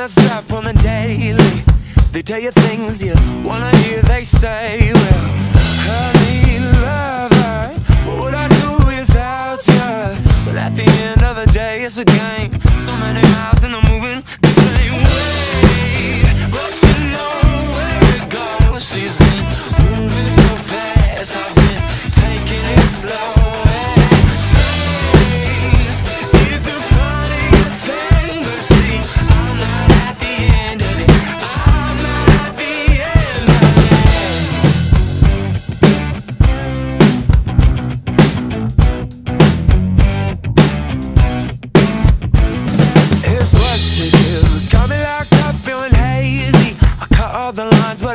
up on the daily. They tell you things you wanna hear, they say, well, honey, lover, what would I do without you? But at the end of the day, it's a game. So many miles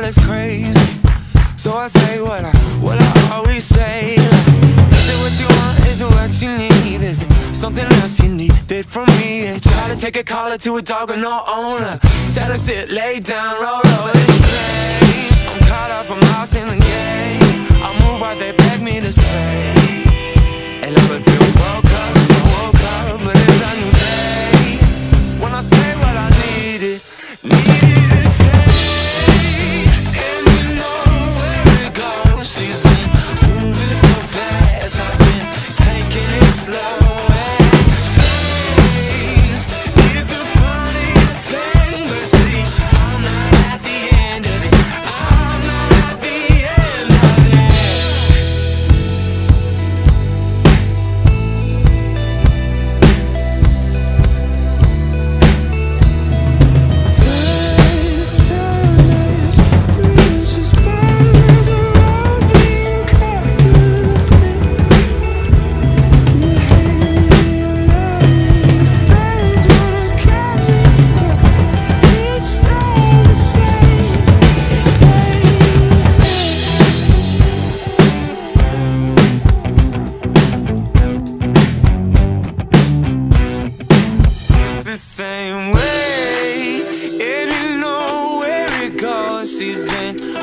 the it's crazy. So I say what I, what I always say. Is it what you want? Is it what you need? Is it something else you needed from me? And try to take a collar to a dog with no owner. Tell him sit, lay down, roll over. It's strange. I'm caught up, I'm lost in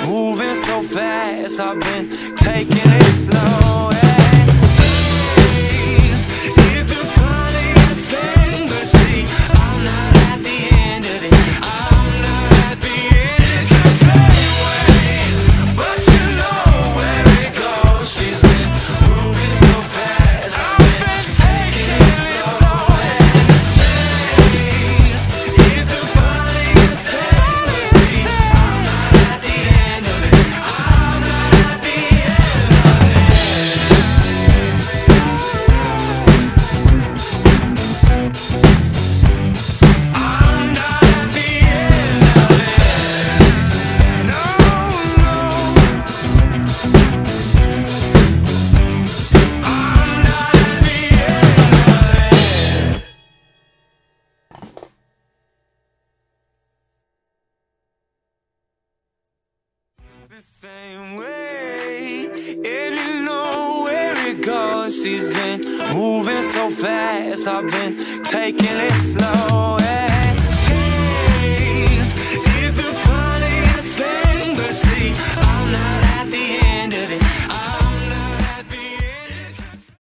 moving so fast. I've been taking it slow. And same way. And you know where it goes. She's been moving so fast. I've been taking it slow. And